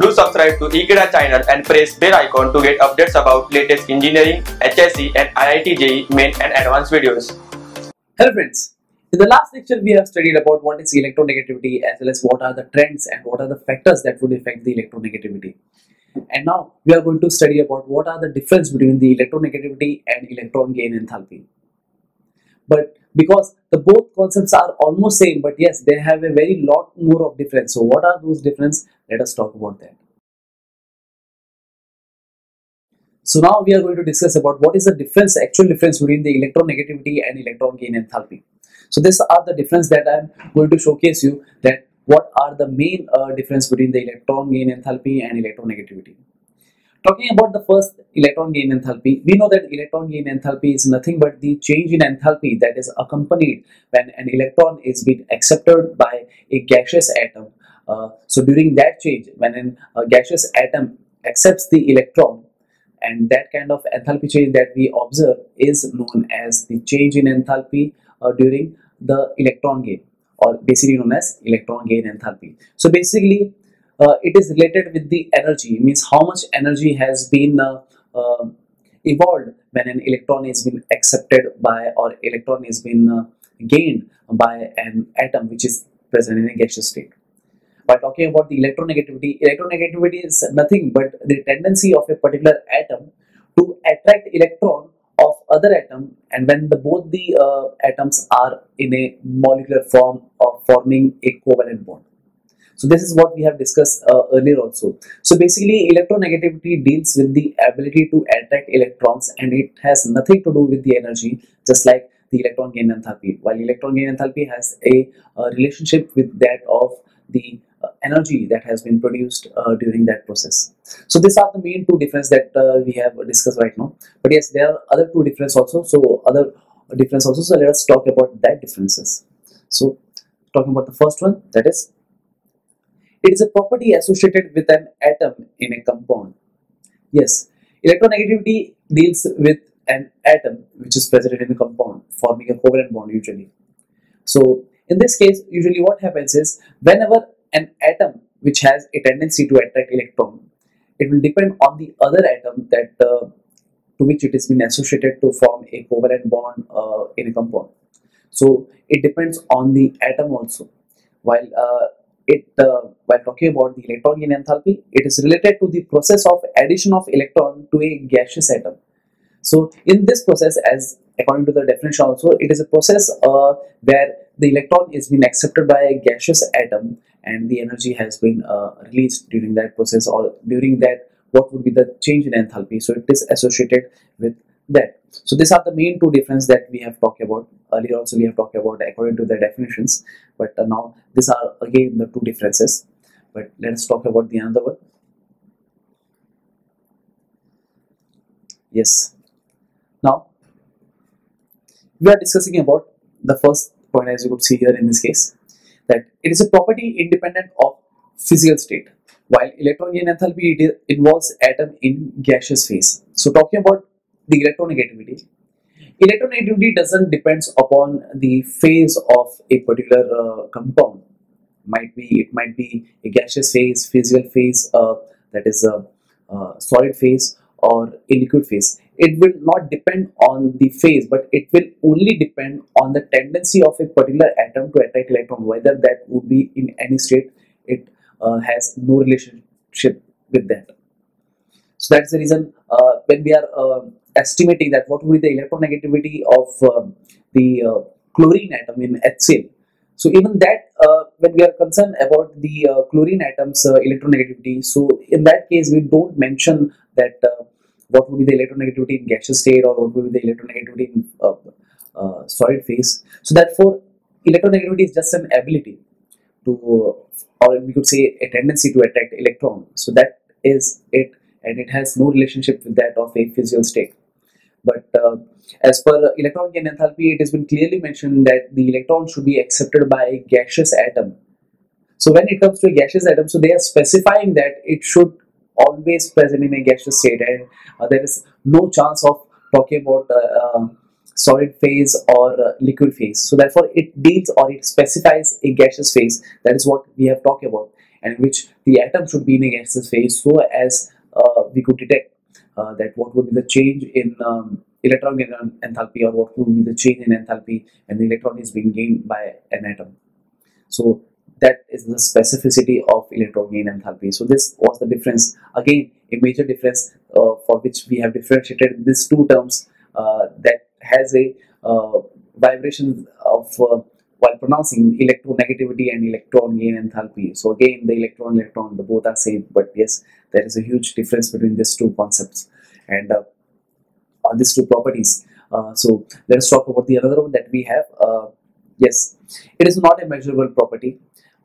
Do subscribe to Ekeeda channel and press bell icon to get updates about latest engineering, HSC and IIT JEE main and advanced videos. Hello friends, in the last lecture we have studied about what is electronegativity as well as what are the trends and what are the factors that would affect the electronegativity. And now we are going to study about what are the difference between the electronegativity and electron gain enthalpy. But because the both concepts are almost same but yes they have a very lot more of difference. So what are those difference? Let us talk about that. So now we are going to discuss about what is the difference, actual difference between the electronegativity and electron gain enthalpy. So these are the difference that I am going to showcase you that what are the main uh, difference between the electron gain enthalpy and electronegativity. Talking about the first electron gain enthalpy, we know that electron gain enthalpy is nothing but the change in enthalpy that is accompanied when an electron is being accepted by a gaseous atom. Uh, so during that change, when a gaseous atom accepts the electron, and that kind of enthalpy change that we observe is known as the change in enthalpy uh, during the electron gain or basically known as electron gain enthalpy. So basically uh, it is related with the energy means how much energy has been uh, uh evolved when an electron is been accepted by or electron is been uh, gained by an atom which is present in a gaseous state by talking about the electronegativity, electronegativity is nothing but the tendency of a particular atom to attract electron of other atom and when the both the uh, atoms are in a molecular form of forming a covalent bond. So this is what we have discussed uh, earlier also. So basically electronegativity deals with the ability to attract electrons and it has nothing to do with the energy just like the electron gain enthalpy. While electron gain enthalpy has a, a relationship with that of the uh, energy that has been produced uh, during that process. So these are the main two differences that uh, we have discussed right now. But yes, there are other two differences also. So other difference also. So let us talk about that differences. So talking about the first one, that is, it is a property associated with an atom in a compound. Yes, electronegativity deals with an atom which is present in a compound forming a covalent bond usually. So in this case, usually what happens is whenever an atom which has a tendency to attract electron, it will depend on the other atom that uh, to which it has been associated to form a covalent bond uh, in a compound. So it depends on the atom also. While uh, it uh, while talking about the electron gain enthalpy, it is related to the process of addition of electron to a gaseous atom. So in this process, as according to the definition also, it is a process uh, where the electron is being accepted by a gaseous atom and the energy has been uh, released during that process or during that what would be the change in enthalpy. So it is associated with that. So these are the main two differences that we have talked about. Earlier also we have talked about according to the definitions but uh, now these are again the two differences. But let us talk about the another one. Yes. Now we are discussing about the first point as you could see here in this case that it is a property independent of physical state. While electron enthalpy involves atom in gaseous phase. So talking about the electronegativity electronegativity doesn't depends upon the phase of a particular uh, compound. Might be it might be a gaseous phase physical phase uh, that is a, a solid phase or a liquid phase it will not depend on the phase but it will only depend on the tendency of a particular atom to attract electron whether that would be in any state it uh, has no relationship with that. So that's the reason uh, when we are uh, estimating that what would be the electronegativity of uh, the uh, chlorine atom in HCl so even that uh, when we are concerned about the chlorine atoms electronegativity so in that case we don't mention that what would be the electronegativity in gaseous state or what would be the electronegativity in uh, uh, solid phase. So therefore, electronegativity is just an ability to, or we could say a tendency to attract electron. So that is it, and it has no relationship with that of a physical state. But uh, as per electron gain enthalpy, it has been clearly mentioned that the electron should be accepted by a gaseous atom. So when it comes to a gaseous atom, so they are specifying that it should always present in a gaseous state and uh, there is no chance of talking about uh, uh, solid phase or liquid phase so therefore it deals or it specifies a gaseous phase that is what we have talked about and which the atom should be in a gaseous phase so as uh, we could detect uh, that what would be the change in um, electron gain enthalpy or what would be the change in enthalpy when the electron is being gained by an atom. So that is the specificity of electron gain enthalpy. So this was the difference. Again, a major difference uh, for which we have differentiated these two terms uh, that has a uh, vibration of uh, while pronouncing electronegativity and electron gain enthalpy. So again, the electron electron, the both are same, but yes, there is a huge difference between these two concepts and uh, these two properties. Uh, so let us talk about the other one that we have. Yes, it is not a measurable property,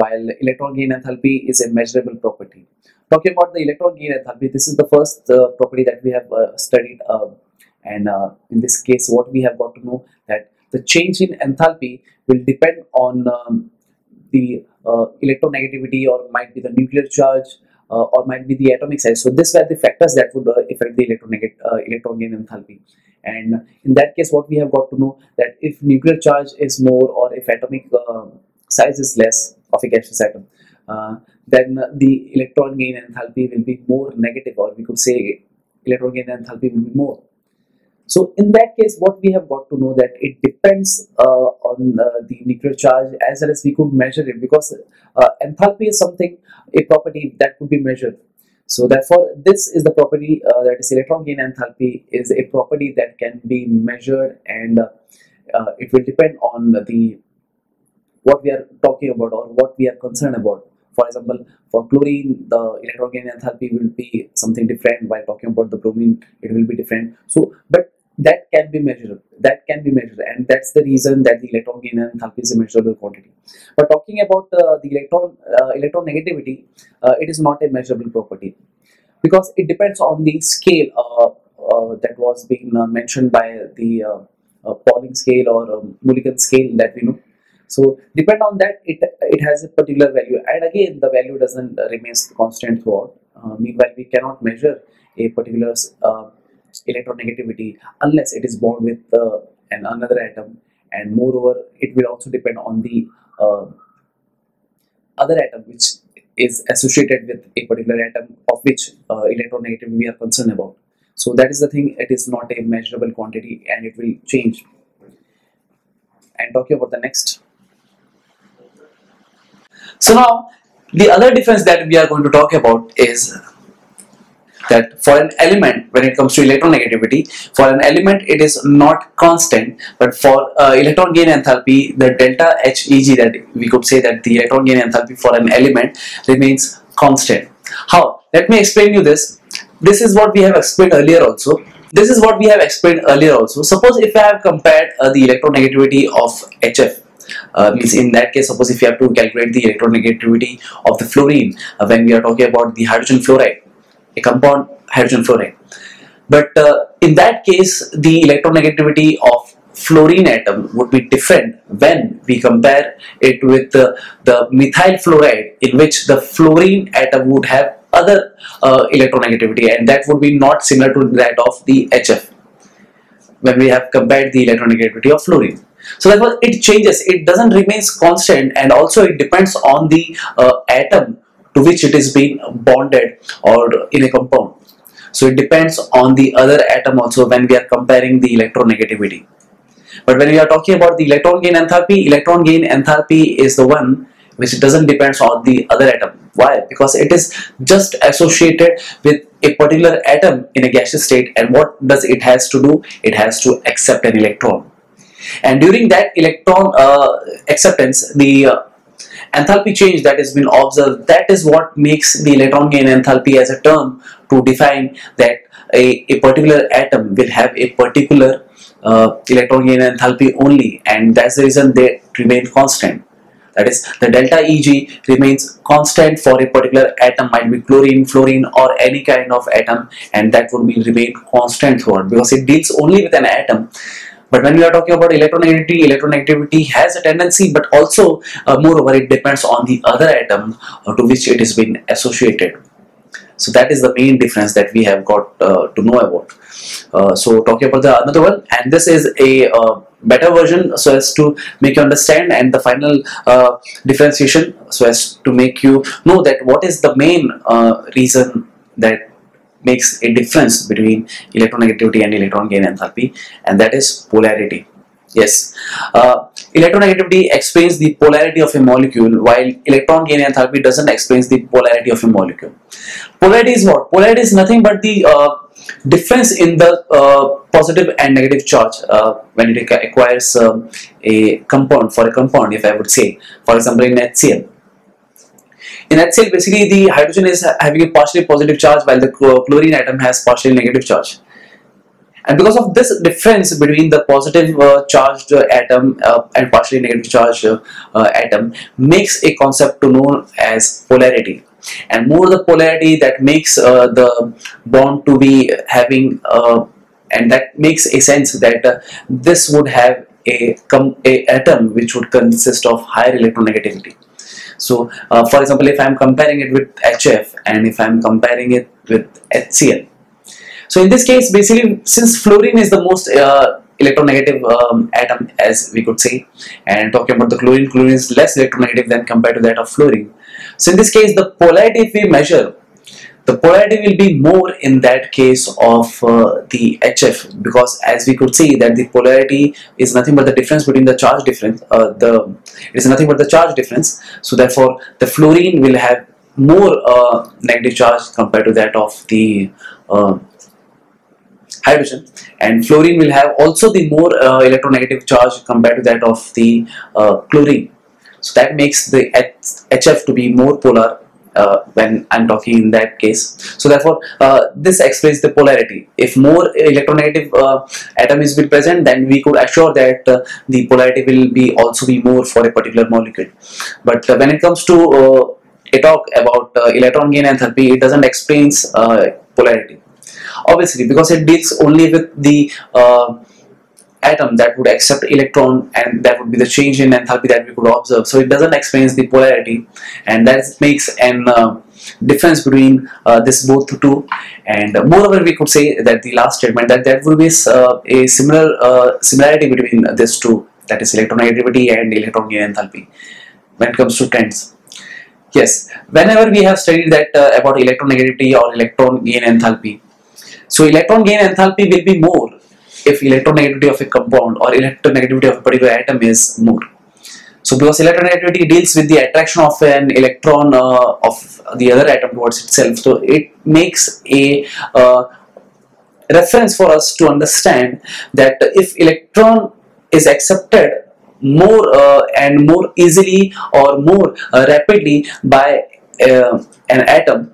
while electron gain enthalpy is a measurable property. Talking about the electron gain enthalpy, this is the first uh, property that we have uh, studied, um, and uh, in this case, what we have got to know that the change in enthalpy will depend on um, the uh, electronegativity or might be the nuclear charge uh, or might be the atomic size. So these were the factors that would uh, affect the uh, electron gain enthalpy. And in that case, what we have got to know that if nuclear charge is more or if atomic size is less of a gaseous atom, uh, then the electron gain enthalpy will be more negative or we could say electron gain enthalpy will be more. So in that case, what we have got to know that it depends uh, on uh, the nuclear charge as well as we could measure it because uh, enthalpy is something, a property that could be measured. So therefore, this is the property uh, that is electron gain enthalpy is a property that can be measured and uh, it will depend on the what we are talking about or what we are concerned about. For example, for chlorine, the electron gain enthalpy will be something different. While talking about the bromine, it will be different. So, but that can be measured that can be measured and that's the reason that the electron gain enthalpy is a measurable quantity but talking about uh, the electron uh, electron negativity uh, it is not a measurable property because it depends on the scale uh, uh, that was being uh, mentioned by the Pauling scale or um, Mulliken scale that we know so depend on that it it has a particular value. And again the value doesn't remains constant throughout. Meanwhile we cannot measure a particular electronegativity unless it is bound with uh, an another atom. And moreover it will also depend on the uh, other atom which is associated with a particular atom of which uh, electronegativity we are concerned about. So that is the thing. It is not a measurable quantity and it will change. And talking about the next so now the other difference that we are going to talk about is that for an element when it comes to electronegativity for an element it is not constant but for uh, electron gain enthalpy the delta heg that we could say that the electron gain enthalpy for an element remains constant. How? Let me explain you this. This is what we have explained earlier also. This is what we have explained earlier also. Suppose if i have compared uh, the electronegativity of hf uh, means in that case suppose if you have to calculate the electronegativity of the fluorine uh, when we are talking about the hydrogen fluoride a compound hydrogen fluoride. But uh, in that case, the electronegativity of fluorine atom would be different when we compare it with the methyl fluoride in which the fluorine atom would have other uh, electronegativity and that would be not similar to that of the HF when we have compared the electronegativity of fluorine. So therefore it changes, it doesn't remains constant and also it depends on the uh, atom to which it is being bonded or in a compound. So it depends on the other atom also when we are comparing the electronegativity. But when we are talking about the electron gain enthalpy, electron gain enthalpy is the one which doesn't depend on the other atom. Why? Because it is just associated with a particular atom in a gaseous state and what does it has to do? It has to accept an electron. And during that electron uh, acceptance, the uh, enthalpy change that has been observed that is what makes the electron gain enthalpy as a term to define that a, a particular atom will have a particular uh, electron gain enthalpy only. And that's the reason they remain constant. That is the delta Eg remains constant for a particular atom might be chlorine, fluorine or any kind of atom and that would be remain constant throughout because it deals only with an atom but when we are talking about electronegativity, electronegativity has a tendency, but also, uh, moreover, it depends on the other atom uh, to which it is being associated. So that is the main difference that we have got uh, to know about. Uh, so talking about the another one, and this is a uh, better version so as to make you understand, and the final uh, differentiation so as to make you know that what is the main uh, reason that makes a difference between electronegativity and electron gain enthalpy, and that is polarity. Yes, uh, electronegativity explains the polarity of a molecule while electron gain enthalpy doesn't explain the polarity of a molecule. Polarity is what? Polarity is nothing but the uh, difference in the uh, positive and negative charge uh, when it acquires um, a compound for a compound if I would say for example in HCl. In HCl basically the hydrogen is having a partially positive charge while the chlorine atom has partially negative charge. And because of this difference between the positive uh, charged uh, atom uh, and partially negative charged uh, uh, atom makes a concept to known as polarity. And more the polarity that makes the bond to be having and that makes a sense that this would have a, a atom which would consist of higher electronegativity so for example if I'm comparing it with HF and if I'm comparing it with HCl so in this case, basically, since fluorine is the most uh, electronegative um, atom, as we could say, and talking about the chlorine, chlorine is less electronegative than compared to that of fluorine. So in this case, the polarity if we measure, the polarity will be more in that case of uh, the HF because as we could see that the polarity is nothing but the difference between the charge difference uh, the it is nothing but the charge difference. So therefore the fluorine will have more uh, negative charge compared to that of the uh, hydrogen. And fluorine will have also the more uh, electronegative charge compared to that of the uh, chlorine. So that makes the HF to be more polar when I'm talking in that case. So therefore, uh, this explains the polarity. If more electronegative uh, atom is be present, then we could assure that uh, the polarity will be also be more for a particular molecule. But when it comes to a talk about electron gain enthalpy, it doesn't explains polarity obviously because it deals only with the uh, atom that would accept electron and that would be the change in enthalpy that we could observe. So it doesn't explain the polarity and that makes an uh, difference between uh, this both two. And moreover we could say that the last statement that there would be uh, a similar uh, similarity between these two that is electronegativity and electron gain enthalpy when it comes to trends. Yes whenever we have studied that uh, about electronegativity or electron gain enthalpy so electron gain enthalpy will be more if electronegativity of a compound or electronegativity of a particular atom is more. So because electronegativity deals with the attraction of an electron uh, of the other atom towards itself, so it makes a uh, reference for us to understand that if electron is accepted more uh, and more easily or more uh, rapidly by uh, an atom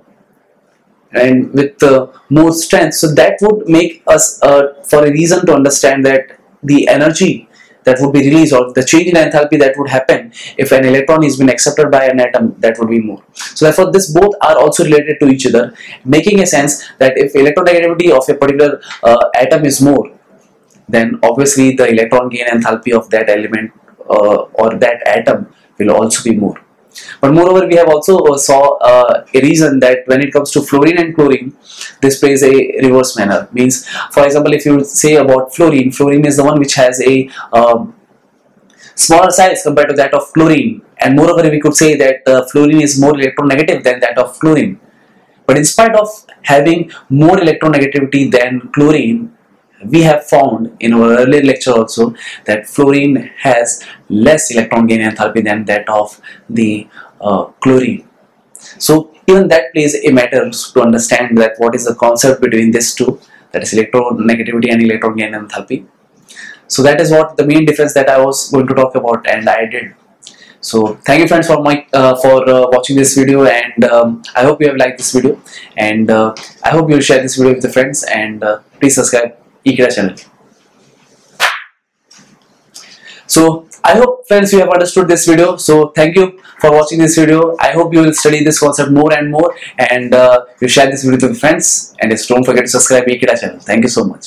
and with uh, more strength. So that would make us uh, for a reason to understand that the energy that would be released or the change in enthalpy that would happen if an electron is been accepted by an atom that would be more. So therefore this both are also related to each other making a sense that if electronegativity of a particular uh, atom is more then obviously the electron gain enthalpy of that element uh, or that atom will also be more but moreover, we have also uh, saw uh, a reason that when it comes to fluorine and chlorine, this plays a reverse manner. Means, for example, if you say about fluorine, fluorine is the one which has a um, smaller size compared to that of chlorine. And moreover, we could say that uh, fluorine is more electronegative than that of chlorine. But in spite of having more electronegativity than chlorine, we have found in our earlier lecture also that fluorine has less electron gain enthalpy than that of the uh, chlorine. So even that plays a matter to understand that what is the concept between these two that is electronegativity and electron gain enthalpy. So that is what the main difference that I was going to talk about and I did. So thank you friends for my uh, for uh, watching this video and um, I hope you have liked this video and uh, I hope you share this video with your friends and uh, please subscribe Channel. So I hope friends you have understood this video. So thank you for watching this video. I hope you will study this concept more and more and uh, you share this video with friends and don't forget to subscribe Ekeeda channel. Thank you so much.